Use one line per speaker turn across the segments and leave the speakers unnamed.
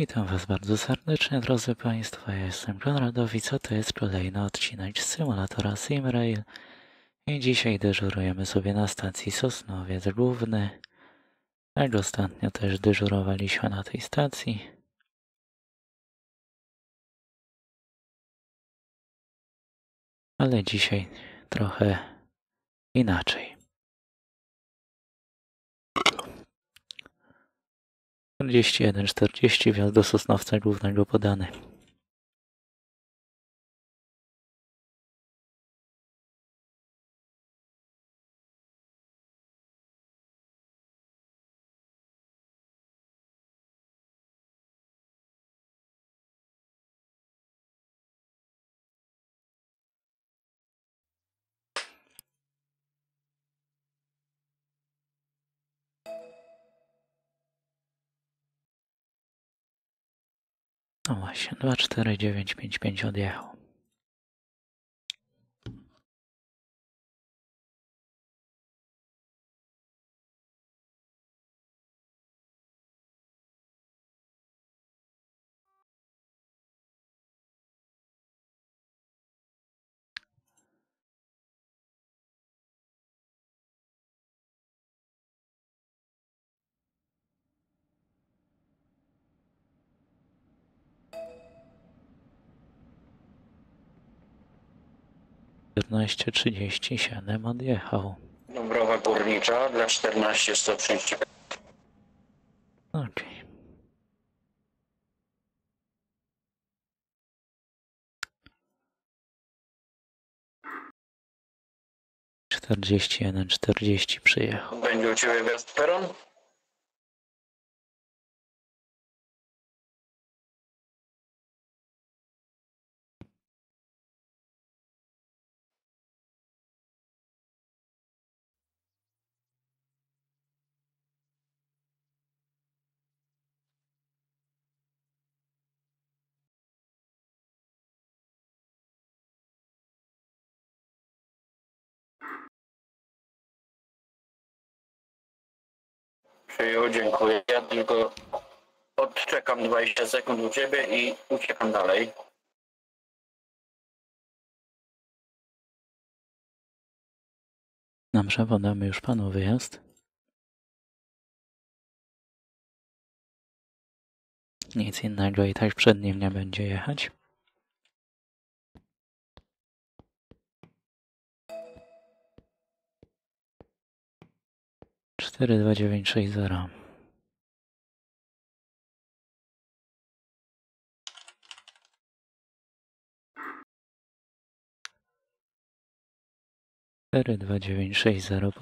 Witam Was bardzo serdecznie, drodzy Państwo. Ja jestem Konradowic, a to jest kolejny odcinek z symulatora SimRail. I dzisiaj dyżurujemy sobie na stacji Sosnowiec Główny. Jak ostatnio też dyżurowaliśmy na tej stacji. Ale dzisiaj trochę inaczej. 41, 40 wjazd do Sosnowca Głównego podany. No właśnie, 24955 odjechał. Czternaście trzydzieści siedem odjechał.
Dąbrowa Górnicza dla 14 130.
Okej. Czterdzieści jeden, czterdzieści przyjechał.
Będzie u Ciebie w peron? Przyjął, dziękuję. Ja tylko odczekam 20 sekund u Ciebie i uciekam dalej.
Dobrze, podamy już panu wyjazd. Nic innego i tak przed nim nie będzie jechać. Cztery dwa dziewięć sześć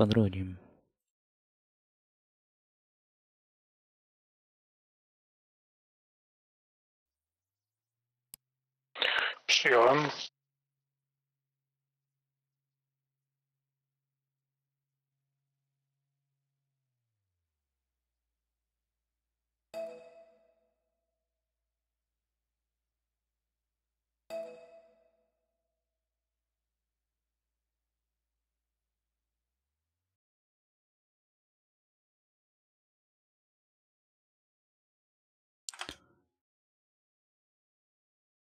drugim.
Przyjąłem.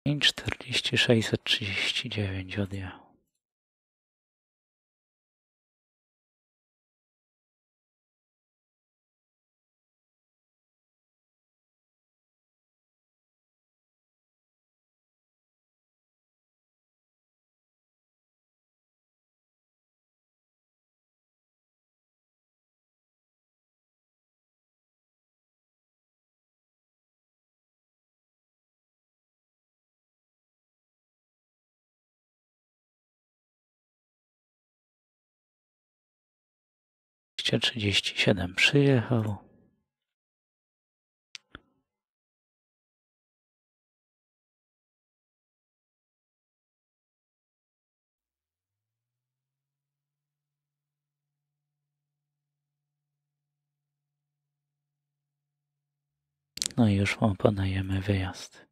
pięć czterdzieści sześćset trzydzieści dziewięć od. 237 przyjechał. No i już opanujemy wyjazd.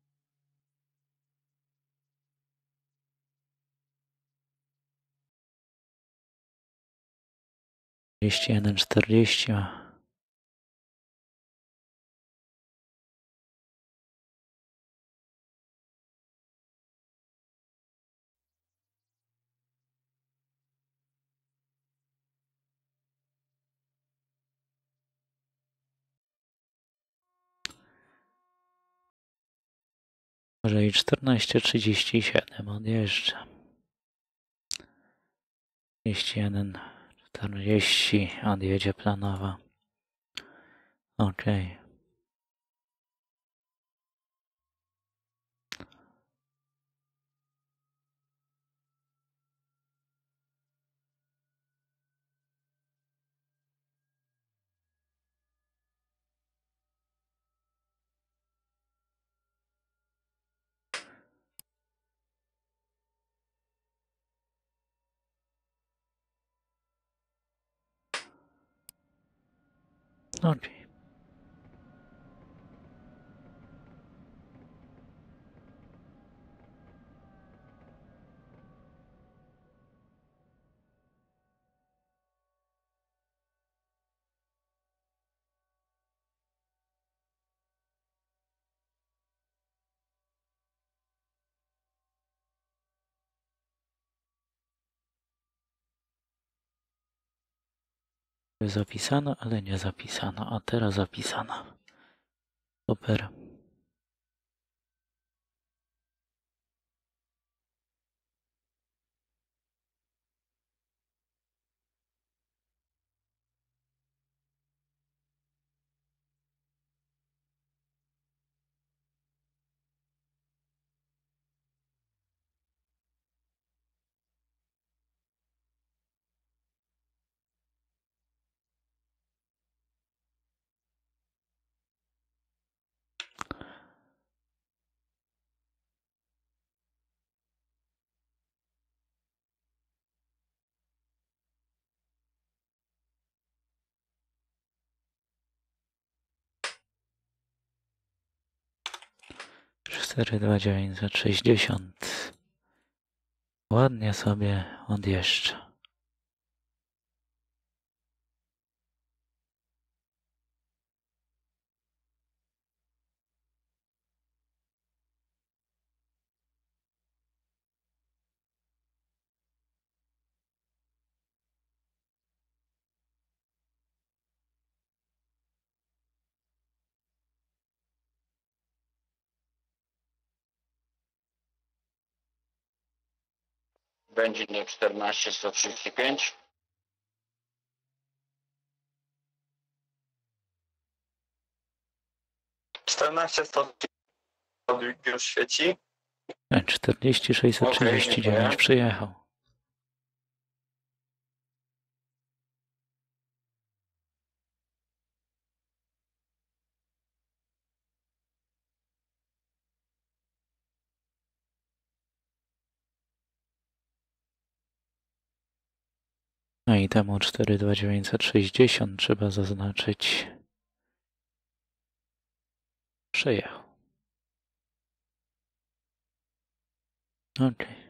jeden czterdzieści Może i czternaście trzydzieści siedem odjeżdża. Trzydzieści jeden. 40 odjedzie planowa. Okej. Okej. Zapisano, ale nie zapisano, a teraz zapisano. Super. Cztery dwa dziewięćset sześćdziesiąt. Ładnie sobie odjeżdża.
Będzie do 14 135.
Czternaście sto już świeci.
E, 40 639
dziękuję.
przyjechał. No i temu 42960 trzeba zaznaczyć. Przyjechał. Okej.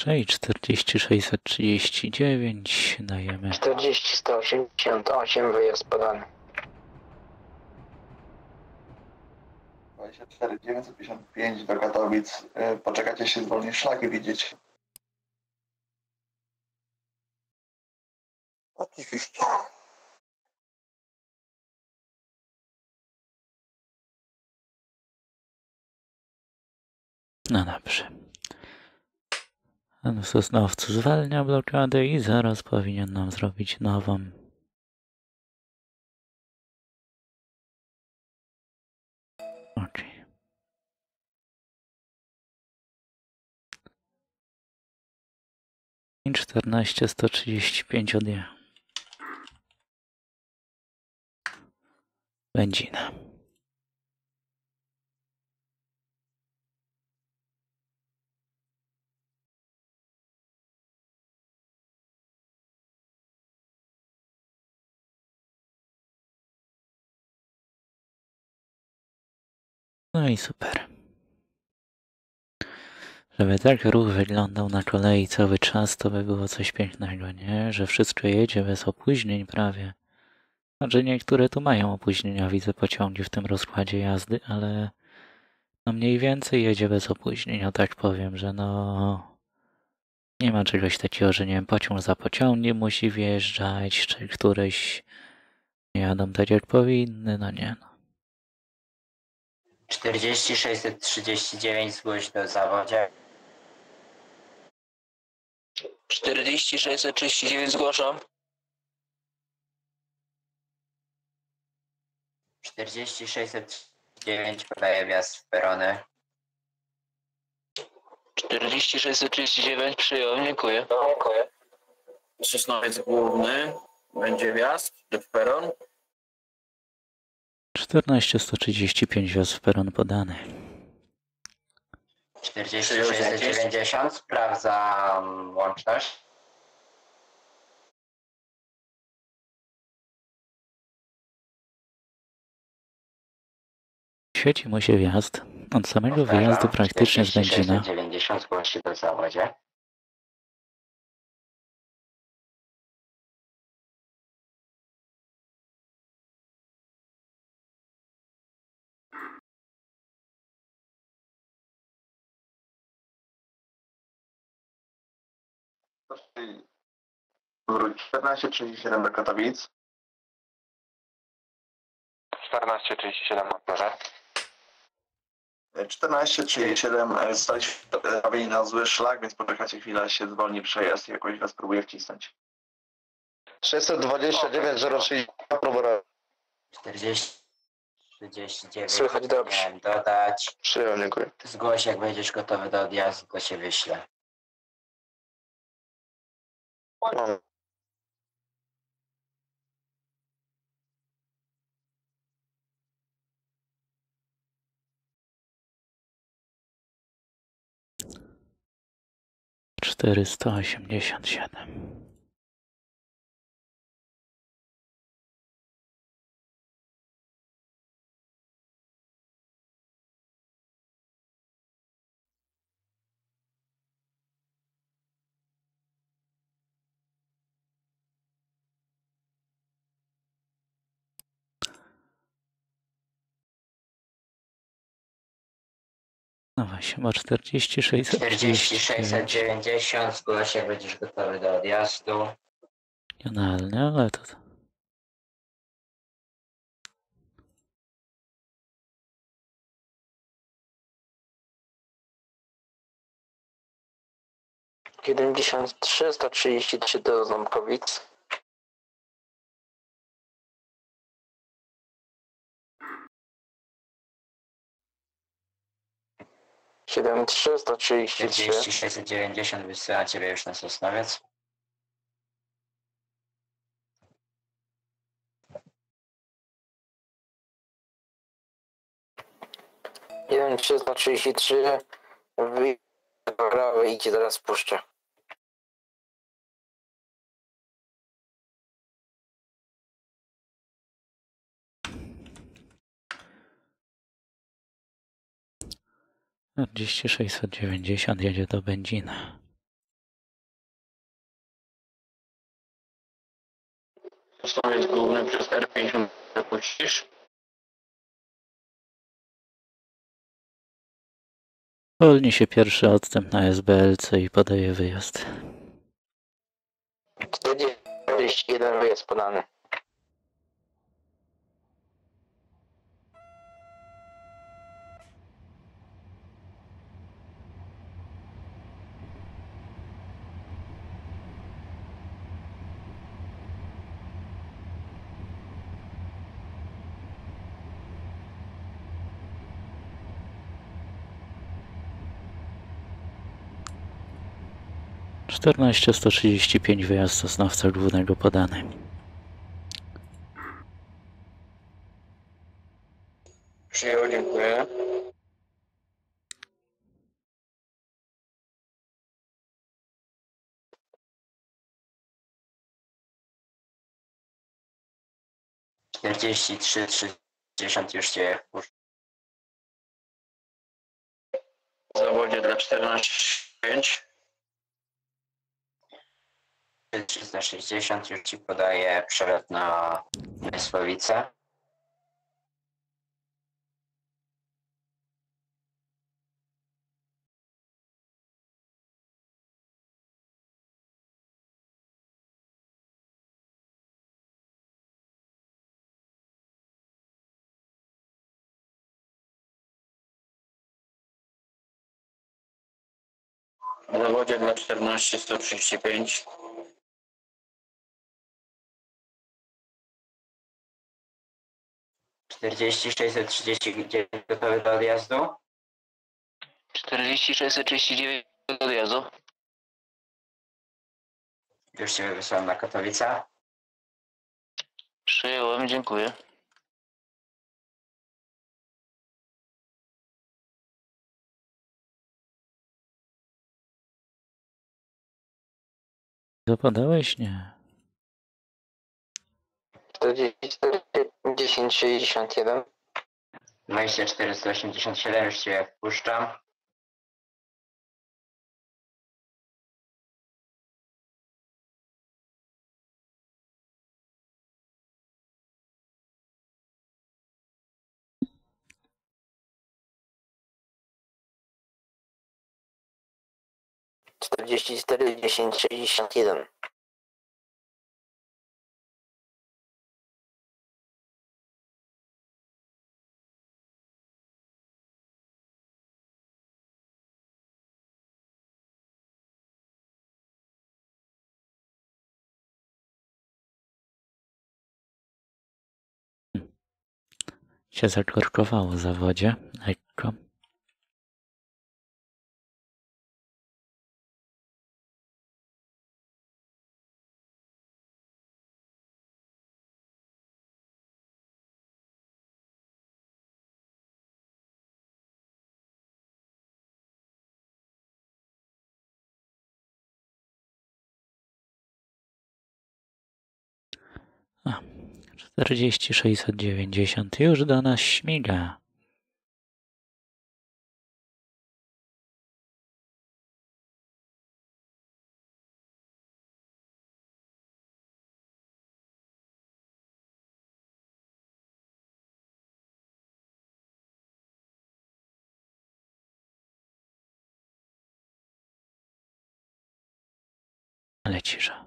Czyli 40 639 dajemy.
40 188 wyjazd podany.
24 955 do Katowic. Y, Poczekajcie się zwolni szlaki widzieć. Oczywiście.
No dobrze. Sosnowcu zwalnia blokadę i zaraz powinien nam zrobić nową. Okej. I 14 135 odjechał. Będzina. No i super. Żeby tak ruch wyglądał na kolei cały czas, to by było coś pięknego, nie? Że wszystko jedzie bez opóźnień prawie. Znaczy niektóre tu mają opóźnienia, widzę pociągi w tym rozkładzie jazdy, ale no mniej więcej jedzie bez opóźnień, o tak powiem, że no nie ma czegoś takiego, że nie wiem, pociąg za pociągiem musi wjeżdżać, czy któreś nie jadą tak jak powinny, no nie no.
40 639 zgłoś do zawodzie.
40 639 zgłaszam.
40 639 podaje wjazd w perony.
40 639 przyjąłem, dziękuję.
Dziękuję. Sosnowiec główny. Będzie wjazd w peron.
14135 wjazd w peron podany.
40 690 sprawdzam łączność.
Świeci mu się wjazd. Od samego wyjazdu praktycznie z Będzina.
90 zgłosi do zawodzie.
14.37 do Katowic.
14.37 motorze.
14.37 e, zostaliśmy trafieni na zły szlak, więc poczekacie chwilę, się zwolni przejazd i jakoś was próbuję wcisnąć.
629 060 próba
40 39
Słychać dobrze.
dodać.
Przyjąłem, dziękuję.
Zgłoś jak będziesz gotowy do odjazdu, to się wyślę.
Mam.
Czterysta osiemdziesiąt siedem. No właśnie, ma 40,
40
639.
690 zgłoś jak będziesz gotowy do odjazdu.
Regionalny, ale to...
Siedemdziesiąt trzy, sto trzydzieści trzy do Ząbkowic. Siedem trzy, sto trzydzieści trzy.
40 690 wysyła ciebie już na Sosnowiec.
Jeden trzy, sto trzydzieści trzy. Wy... Dobra, i ci zaraz puszczę.
Czterdzieści sześćset dziewięćdziesiąt jedzie do Będzina.
Sosnowiec główny przez R50 zapuścisz.
Wolni się pierwszy odstęp na SBLC i podaje wyjazd.
41 wyjazd podany.
Czternaście sto trzydzieści pięć wyjazd Sosnowca Głównego podany.
Przyjął, dziękuję.
czterdzieści trzy 60 już cię wpuszczę.
zawodzie dla 14,5.
360 już ci podaje przelot na Mysłowice.
Zawodzie dla 14 135.
czterdzieści sześćset trzydzieści gotowy do odjazdu.
40 639 do odjazdu.
Już cię wysłałem na Katowice.
Przyjąłem, dziękuję.
Zapodałeś? Nie.
44, 10, 61.
Dwadzieścia cztery sto osiemdziesiąt siedem już cię wpuszczam.
czterdzieści cztery, dziesięć, sześćdziesiąt jeden.
Się zakorkowało w zawodzie. Lekko. 40 690 już do nas śmiga. Ale cisza.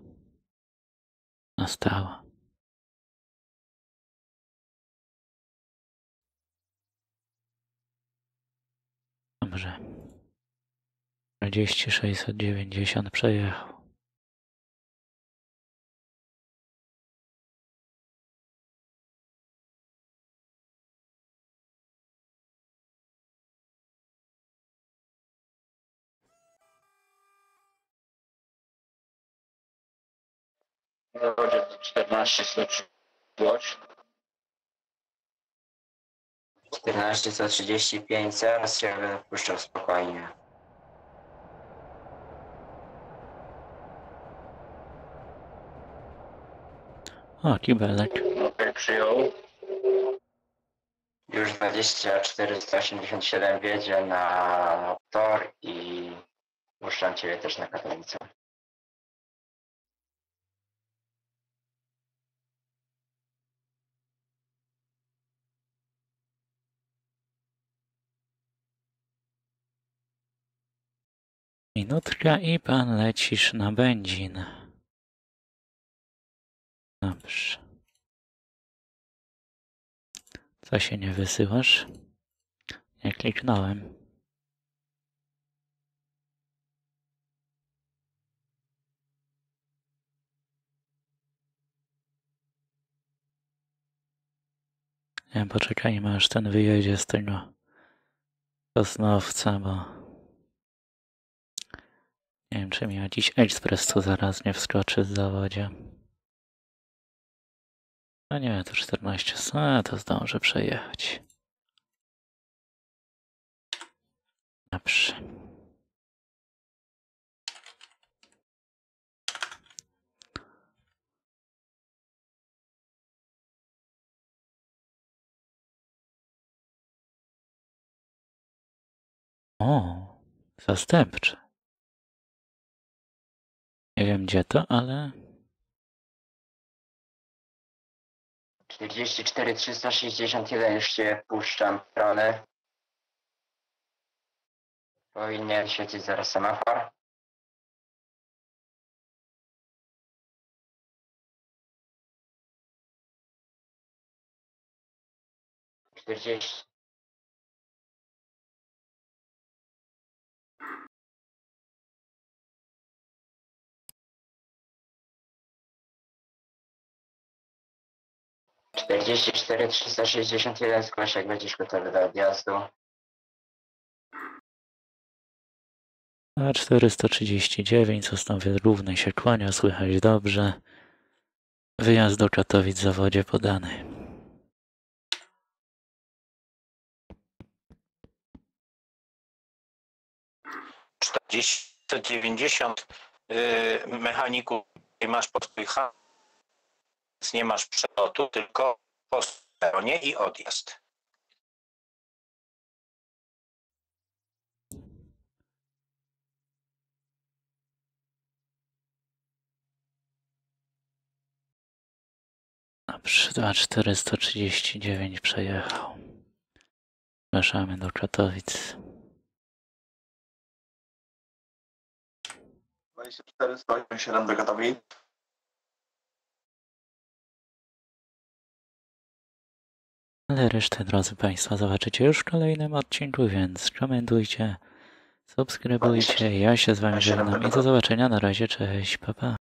Nastała. Dobrze. 40690 przejechał.
Rodzie 14
stopni. 14135, zaraz się będę spokojnie.
O, kibelek.
Przyjął.
Już 24187 wiedzie na tor i puszczam Ciebie też na katolicę.
Minutka i pan lecisz na benzin. Dobrze. Co się nie wysyłasz? Nie kliknąłem. Nie, poczekajmy aż ten wyjedzie z tego Sosnowca, bo nie wiem, czy mi jakiś ekspres tu zaraz nie wskoczy z zawodzie. A nie, to 14 a to zdążę przejechać. Dobrze. O, zastępcze. Nie wiem gdzie to, ale
44 361 już się puszczam w stronę. Powinien świecić zaraz semafor. Czterdzieści. Czterdzieści cztery trzysta sześćdziesiąt jeden zgłoś jak będziesz gotowy do odjazdu.
a 439 Sosnowiec równy się kłania, słychać dobrze. Wyjazd do Katowic w zawodzie podany.
czterdzieści dziewięćdziesiąt mechaników nie masz pod nie masz przelotu, tylko po stronie i odjazd.
Dobrze, 2439 przejechał. Zapraszamy do Katowic.
24 187 do Katowic.
Ale resztę, drodzy Państwo, zobaczycie już w kolejnym odcinku, więc komentujcie, subskrybujcie. Ja się z Wami żegnam i do zobaczenia. Na razie, cześć, pa pa.